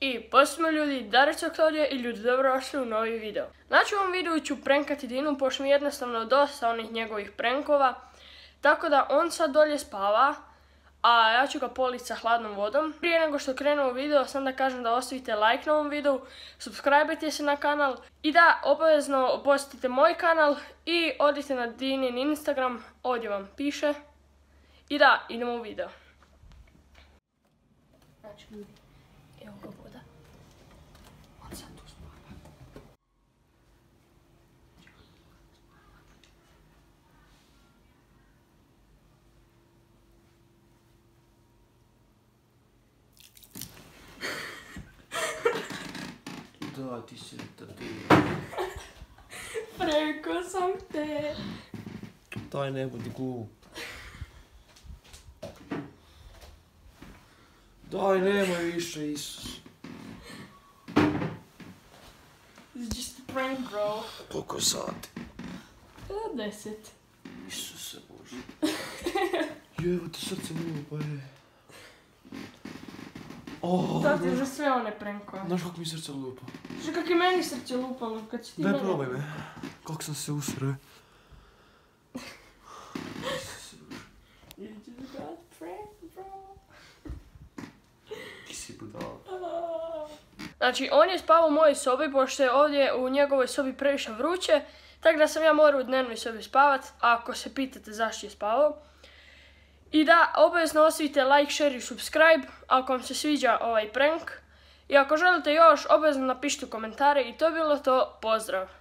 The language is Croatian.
I posljedno ljudi, Darica Klaudija i ljudi dobrodošli u novi video. Znači u ovom videu ću prenkati Dinu, pošto mi je jednostavno dosta onih njegovih prenkova. Tako da on sad dolje spava, a ja ću ga politi sa hladnom vodom. Prije nego što krenu u video, sam da kažem da ostavite like na ovom videu, subscribe se na kanal i da obavezno posjetite moj kanal i odite na Dinin Instagram, ovdje vam piše. I da, idemo u video. Znači jonka on santusmaailma. tahad issanda teed. praegu saab tee. toinen ei muutu kuhu. Daj nemoj više Isus. It's just a prank bro. Koliko sati? E, Deset. Isuse Bože. Jevo ti srce lupa je. Oh, To ti je za sve one prankove. Znaš kako mi srce lupa? Što kak je meni srce lupalo kad si ti Daj mene- probaj me. Kako sam se usre. You just got pranked, bro. Ti si budala. Znači, on je spavao u mojoj sobi, pošto je ovdje u njegovoj sobi previše vruće, tako da sam ja morao u dnevnoj sobi spavat, ako se pitate zašto je spavao. I da, obavezno ostavite like, share i subscribe, ako vam se sviđa ovaj prank. I ako želite još, obavezno napišite u komentare i to je bilo to, pozdrav!